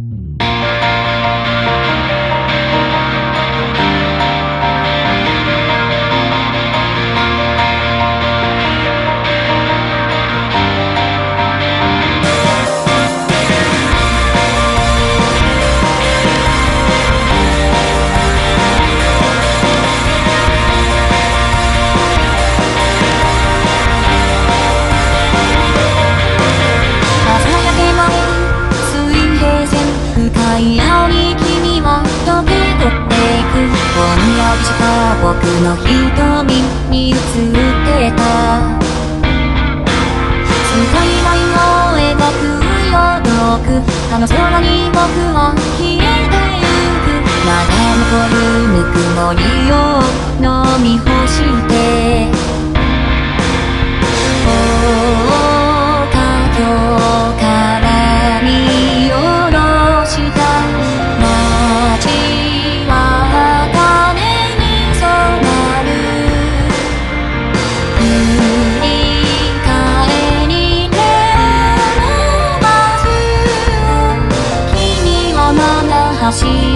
Mm-hmm. した僕の瞳に映ってた。スカイラインを描くよ遠くあの空に僕は消えてゆくまだ残るぬくもり see